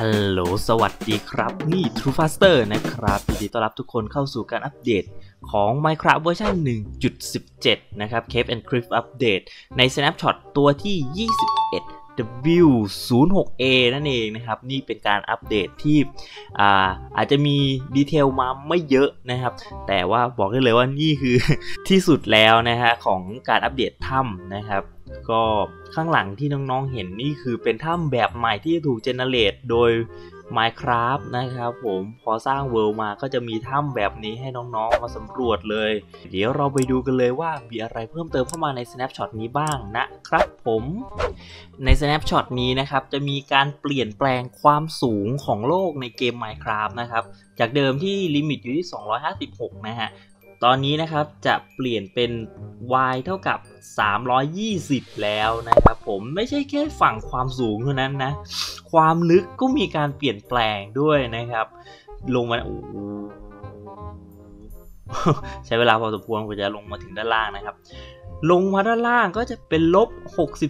ฮัลโหล สวัสดีครับ นี่ True Faster นะครับยินดีต้อนรับทุกคนเข้าสู่การอัปเดตของ Minecraft เวอร์ชัน1.17 นะครับ Cave and Crypt Update ใน Snapshot ตัวที่21 W06A นั่นเองนะครับ นี่เป็นการอัปเดตที่อาอาจจะมีดีเทลมาไม่เยอะนะครับ แต่ว่าบอกได้เลยว่านี่คือที่สุดแล้วนะฮะของการอัปเดตถ้ำนะครับ ก็ข้างหลังที่น้องๆเห็นนี่คือเป็นถ้ำแบบใหม่ที่ถูกเจเนเรตโดย Minecraft นะครับผมพอสร้างเวิลด์มาก็จะมีถ้ำแบบนี้ให้น้องๆมาสำรวจเลย เดี๋ยวเราไปดูกันเลยว่ามีอะไรเพิ่มเติมเข้ามาใน Snapshot นี้บ้างนะครับผมใน Snapshot นี้นะครับจะมีการเปลี่ยนแปลงความสูงของโลกในเกม Minecraft นะครับจากเดิมที่ลิมิตอยู่ที่ 256 นะฮะ ตอนนี้นะครับจะเปลี่ยนเป็น y เท่ากับ 320 แล้วนะครับผมไม่ใช่แค่ฝั่งความสูงเท่านั้นนะ ความลึกก็มีการเปลี่ยนแปลงด้วยนะครับ ลงมาโอ้ใช้เวลาพอสมควรกว่าจะลงมาถึงด้านล่างนะครับ ลงมาด้านล่างก็จะเป็นลบ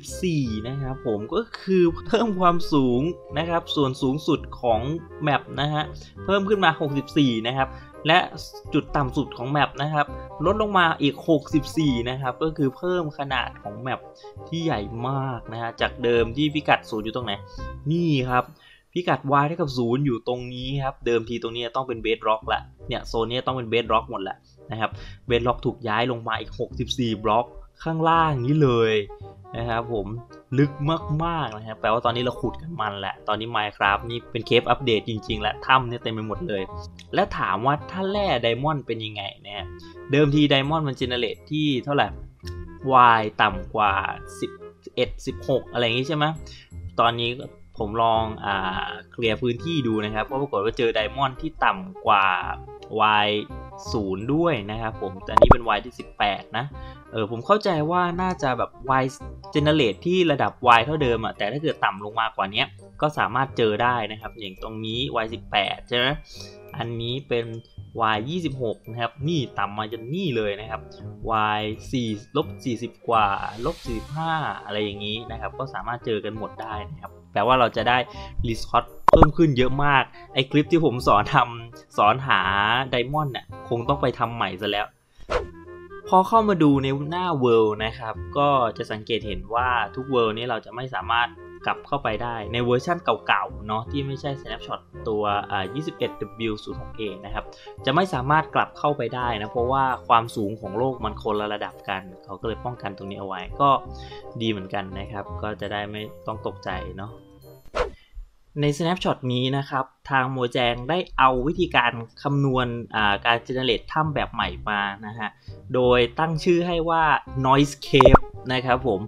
64 นะครับผมก็คือเพิ่มความสูงนะครับ ส่วนสูงสุดของแมปนะฮะเพิ่มขึ้นมา 64 นะครับ และจุดต่ำสุดของแมปนะครับ ลดลงมาอีก 64 นะครับ ก็คือเพิ่มขนาดของแมปที่ใหญ่มากนะฮะ จากเดิมที่พิกัดศูนย์อยู่ตรงไหน นี่ครับพิกัด y เท่ากับศูนย์อยู่ตรงนี้ครับ เดิมทีตรงนี้ต้องเป็นเบสร็อกละเนี่ยโซนนี้ต้องเป็นเบสร็อกหมดแหละนะครับ เบสร็อกถูกย้ายลงมาอีก 64 บล็อก ข้างล่างนี้เลยนะครับผมลึกมากๆนะครับแปลว่าตอนนี้เราขุดกันมันแหละตอนนี้ Minecraft นี่เป็น cave update จริง ๆ และถ้ำเนี่ยเต็มไปหมดเลย และถามว่าถ้าแร่ diamond เป็นยังไงนะฮะเดิมที diamond มัน generate ที่เท่าไหร่ y ต่ำกว่า 11 16 อะไรอย่างงี้ใช่ไหมตอนนี้ผมลองอ่าเคลียร์พื้นที่ดูนะครับก็ปรากฏว่าเจอ diamond ที่ต่ำกว่า y 0 ด้วยนะครับผมแต่นี้เป็น y ที่ 18 นะ เออผมเข้าใจว่าน่าจะแบบ y generate ที่ระดับ y เท่าเดิมอะแต่ถ้าเกิดต่ำลงมากว่านี้ก็สามารถเจอได้นะครับ อย่างตรงนี้ y 18 ใช่ไหมอันนี้เป็น y 26 นะครับ นี่ต่ำมาจนนี่เลยนะครับ y 4ลบ40 กว่า ลบ 45 อะไรอย่างนี้นะครับ ก็สามารถเจอกันหมดได้นะครับ แปลว่าเราจะได้รีสอร์ท เพิ่มขึ้นเยอะมาก ไอคลิปที่ผมสอนทำสอนหาไดมอนด์น่ะคงต้องไปทำใหม่ซะแล้ว พอเข้ามาดูในหน้า World นะครับ ก็จะสังเกตเห็นว่าทุก World นี้เราจะไม่สามารถกลับเข้าไปได้ในเวอร์ชั่นเก่าๆเนาะที่ไม่ใช่ Snapshot ตัว 21W06A นะครับ จะไม่สามารถกลับเข้าไปได้นะ เพราะว่าความสูงของโลกมันคนละระดับกัน เขาก็เลยป้องกันตรงนี้เอาไว้ก็ดีเหมือนกันนะครับ ก็จะได้ไม่ต้องตกใจเนาะ ใน Snapshot นี้นะครับ ทางโมแจงได้เอาวิธีการคำนวณการ generate ถ้ำแบบใหม่มานะฮะ โดยตั้งชื่อให้ว่า noise cave นะครับผม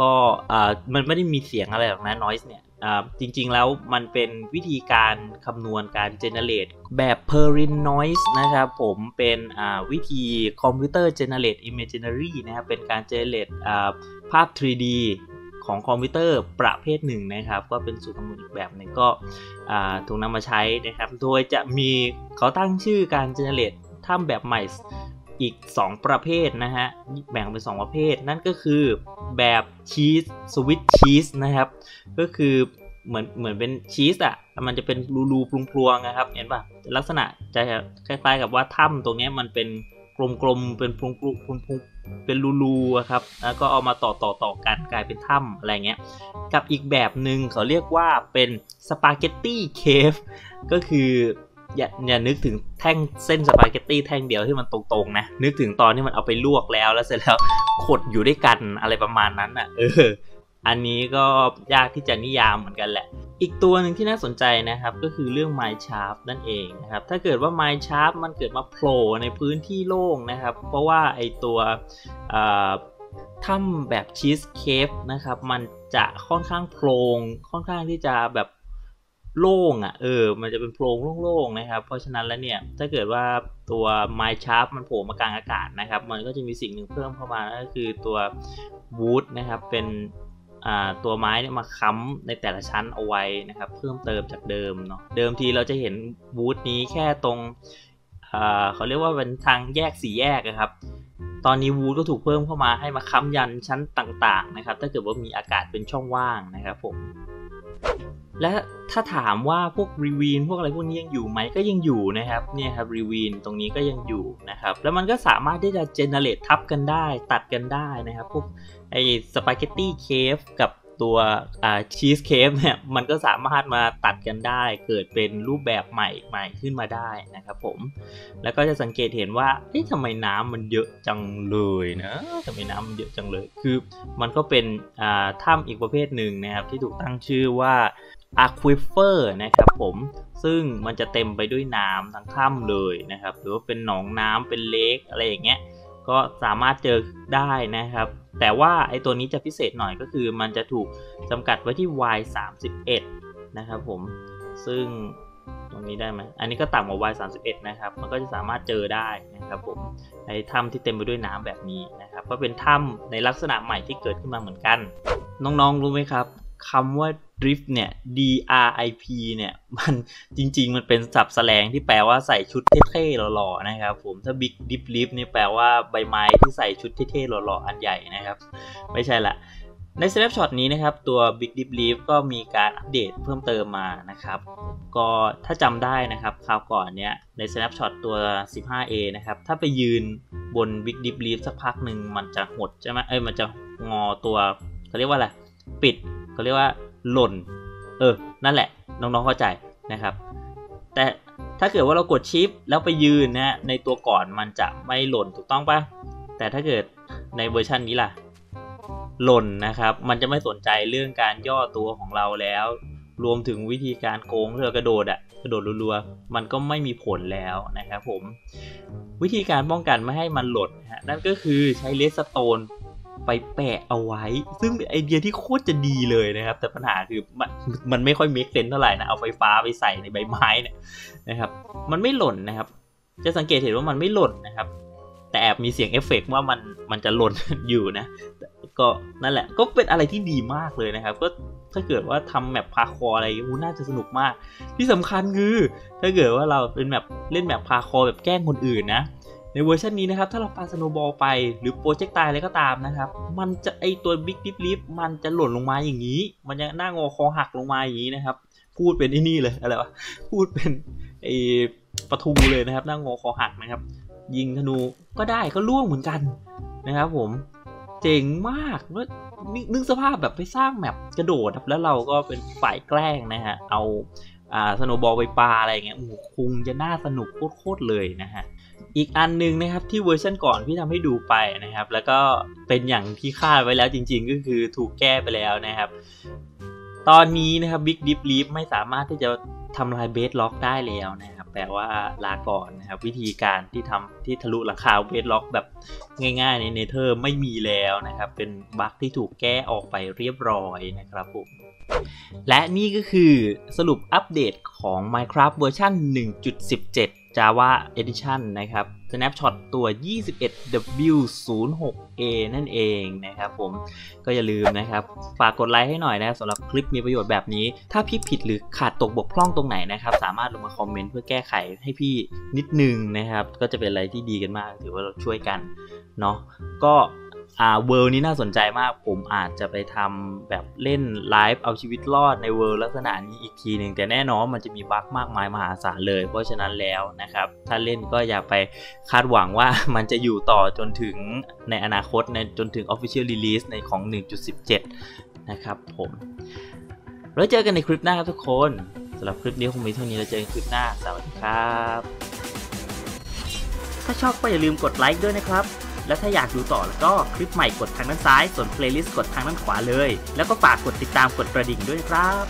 ก็มันไม่ได้มีเสียงอะไรหรอกนะ noise เนี่ยจริงๆแล้วมันเป็นวิธีการคำนวณการ generate แบบ perin noise นะครับผมเป็นวิธีคอมพิวเตอร์ generate imaginary นะครับเป็นการ generate ภาพ 3D ของคอมพิวเตอร์ประเภทหนึ่งนะครับ ก็เป็นสูตรคำนวณอีกแบบหนึ่งก็ถูกนำมาใช้นะครับ โดยจะมีเขาตั้งชื่อการ generate ถ้ำแบบใหม่อีก 2 ประเภทนะฮะ แบ่งเป็น 2 ประเภท นั่นก็คือแบบชีสสวิตชีสนะครับ ก็คือเหมือนเหมือนเป็นชีสอะ มันจะเป็นรูๆพลวงๆนะครับ เห็นปะลักษณะจะคล้ายๆกับว่าถ้ำตรงนี้มันเป็น กลมๆเป็นพลุงๆเป็นรูๆครับแล้วก็เอามาต่อต่อต่อกันกลายเป็นถ้ำอะไรเงี้ย กับอีกแบบหนึ่งเขาเรียกว่าเป็นสปาเกตตี้เคฟก็คืออย่าอย่านึกถึงแท่งเส้นสปาเกตตี้แท่งเดียวที่มันตรงๆนะ นึกถึงตอนที่มันเอาไปลวกแล้วแล้วเสร็จแล้วขดอยู่ด้วยกันอะไรประมาณนั้นอะ เออ อันนี้ก็ยากที่จะนิยามเหมือนกันแหละ อีกตัวหนึ่งที่น่าสนใจนะครับก็คือเรื่อง Mind Shaft นั่นเองนะครับถ้าเกิดว่า Mind Shaft มันเกิดมาโผล่ในพื้นที่โล่งนะครับ เพราะว่าไอตัวถ้ำแบบชีสเคฟนะครับมันจะค่อนข้างโพลงค่อนข้างที่จะแบบโล่งอะเออ มันจะเป็นโพรงโล่งๆนะครับ เพราะฉะนั้นแล้วเนี่ย ถ้าเกิดว่าตัวไมชาร์ปมันโผล่มากลางอากาศนะครับ มันก็จะมีสิ่งหนึ่งเพิ่มเข้ามาก็คือตัววูดนะครับ เป็น ตัวไม้เนี่ยมาค้ำในแต่ละชั้นเอาไว้นะครับ เพิ่มเติมจากเดิมเนาะเดิมทีเราจะเห็นวูดนี้แค่ตรงเขาเรียกว่าเป็นทางแยกสี่แยกนะครับ ตอนนี้ wood ก็ถูกเพิ่มเข้ามาให้มาค้ำยันชั้นต่างๆนะครับ ถ้าเกิดว่ามีอากาศเป็นช่องว่างนะครับผม และถ้าถามว่าพวก ravine พวกอะไรพวกนี้ยังอยู่ไหมก็ยังอยู่นะครับเนี่ยครับ ravine ตรงนี้ก็ยังอยู่นะครับแล้วมันก็สามารถที่จะ generate ทับกันได้ตัดกันได้นะครับพวกไอ spaghetti cave กับตัว cheese cave เนี่ยมันก็สามารถมาตัดกันได้ เกิดเป็นรูปแบบใหม่ใหม่ขึ้นมาได้นะครับผม แล้วก็จะสังเกตเห็นว่าเอ๊ะทำไมน้ำมันเยอะจังเลยนะทำไมน้ำมันเยอะจังเลย คือมันก็เป็นถ้ำอีกประเภทหนึ่งนะครับที่ถูกตั้งชื่อว่า Aquifer นะครับผมซึ่งมันจะเต็มไปด้วยน้ำทั้งถ้ำเลยนะครับ หรือว่าเป็นหนองน้ำเป็นเลกอะไรอย่างเงี้ยก็สามารถเจอได้นะครับ แต่ว่าไอตัวนี้จะพิเศษหน่อยก็คือมันจะถูกจำกัดไว้ที่ y 31นะครับผมซึ่งตรงนี้ได้ไหมอันนี้ก็ต่ำกว่า y 31นะครับ มันก็จะสามารถเจอได้นะครับผมในถ้ำที่เต็มไปด้วยน้ำแบบนี้นะครับ ก็เป็นถ้ำในลักษณะใหม่ที่เกิดขึ้นมาเหมือนกัน น้องๆรู้ไหมครับ คำว่า drift เนี่ย D R I P เนี่ย มันจริง ๆ มันเป็นศัพท์แสลงที่แปลว่าใส่ชุดเท่ๆหล่อๆนะครับผมถ้า big dip lift นี่แปลว่าใบไม้ที่ใส่ชุดเท่ๆหล่อๆอันใหญ่นะครับ ไม่ใช่ละใน snapshot นี้นะครับตัว big dip lift ก็มีการอัปเดตเพิ่มเติมมานะครับ ก็ถ้าจำได้นะครับคราวก่อนเนี้ยใน snapshot ตัว 15A นะครับ ถ้าไปยืนบน big dip lift สักพักหนึ่งมันจะหดใช่ไหมเอ้ยมันจะงอตัวเขาเรียกว่าอะไรปิด เขาเรียกว่าหล่น เออ นั่นแหละ น้องๆเข้าใจนะครับ แต่ถ้าเกิดว่าเรากดชิปแล้วไปยืนนะในตัวก่อนมันจะไม่หล่นถูกต้องปะแต่ถ้าเกิดในเวอร์ชันนี้ล่ะ หล่นนะครับ มันจะไม่สนใจเรื่องการย่อตัวของเราแล้ว รวมถึงวิธีการโกงเรือกระโดดอะกระโดดรัวๆ มันก็ไม่มีผลแล้วนะครับผม วิธีการป้องกันไม่ให้มันหล่นนะนั่นก็คือใช้เลสโตน ไปแปะเอาไว้ ซึ่งเป็นไอเดียที่โคตรจะดีเลยนะครับ แต่ปัญหาคือมันมันไม่ค่อยเมคเซนเท่าไหร่นะเอาไฟฟ้าไปใส่ในใบไม้เนี่ยนะครับ มันไม่หล่นนะครับ จะสังเกตเห็นว่ามันไม่หล่นนะครับ แต่แอบมีเสียงเอฟเฟกต์ว่ามันมันจะหล่นอยู่นะก็นั่นแหละก็เป็นอะไรที่ดีมากเลยนะครับ ก็ถ้าเกิดว่าทำ map parkour อะไรอู้น่าจะสนุกมาก ที่สำคัญคือ ถ้าเกิดว่าเราเป็นแบบเล่น map parkour แบบแกล้งคนอื่นนะ ในเวอร์ชันนี้นะครับถ้าเราปา snowball ไปหรือ projectile อะไรก็ตามนะครับ มันจะไอตัว Big Dripleaf มันจะหล่นลงมาอย่างนี้ มันจะหน้างอคอหักลงมาอย่างนี้นะครับ พูดเป็นนี่เลยอะไรวะพูดเป็นไอประตูเลยนะครับหน้างอคอหักนะครับ ยิงธนูก็ได้ก็ล่วงเหมือนกันนะครับ ผมเจ๋งมากนึกสภาพแบบไปสร้างแมปกระโดดแล้วเราก็เป็นฝ่ายแกล้งนะฮะเอาอ่าสโนบอลไปปาอะไรเงี้ยโอ้คงจะน่าสนุกโคตรเลยนะฮะ อีกอันนึงนะครับที่เวอร์ชันก่อนพี่ทำให้ดูไปนะครับ แล้วก็เป็นอย่างที่คาดไว้แล้วจริง ๆ ก็คือถูกแก้ไปแล้วนะครับ ตอนนี้นะครับ Big Dripleaf ไม่สามารถที่จะทำลาย bedrock ได้แล้วนะครับ แปลว่าลาก่อนนะครับ วิธีการที่ทำที่ทะลุหลังคา bedrock แบบง่ายๆใน Nether ไม่มีแล้วนะครับ เป็นบั๊กที่ถูกแก้ออกไปเรียบร้อยนะครับผมและนี่ก็คือสรุปอัปเดตของ Minecraft เวอร์ชัน1.17 Java Edition นะครับ Snapshot ตัว 21W06A นั่นเองนะครับผมก็อย่าลืมนะครับ ฝากกดไลค์ให้หน่อยนะสำหรับคลิปมีประโยชน์แบบนี้ ถ้าพี่ผิดหรือขาดตกบกพร่องตรงไหนนะครับ สามารถลงมาคอมเมนต์เพื่อแก้ไขให้พี่นิดนึงนะครับ ก็จะเป็นอะไรที่ดีกันมาก ถือว่าเราช่วยกันเนาะก็ อ่าเวอร์นี้น่าสนใจมาก ผมอาจจะไปทำแบบเล่นไลฟ์เอาชีวิตรอดในเวอร์ลักษณะนี้อีกทีหนึ่งแต่แน่นอนมันจะมีบั๊กมากมายมหาศาลเลย เพราะฉะนั้นแล้วนะครับ ถ้าเล่นก็อย่าไปคาดหวังว่ามันจะอยู่ต่อจนถึงในอนาคตในจนถึง Official Release ในของ 1.17 นะครับผมแล้วเจอกันในคลิปหน้าครับทุกคนสำหรับคลิปนี้คงมีเท่านี้แล้วเจอกันคลิปหน้าสวัสดีครับ ถ้าชอบก็อย่าลืมกดไลค์ด้วยนะครับ และถ้าอยากดูต่อแล้วก็คลิปใหม่กดทางด้านซ้าย ส่วนเพลย์ลิสต์กดทางด้านขวาเลย แล้วก็ฝากกดติดตามกดกระดิ่งด้วยครับ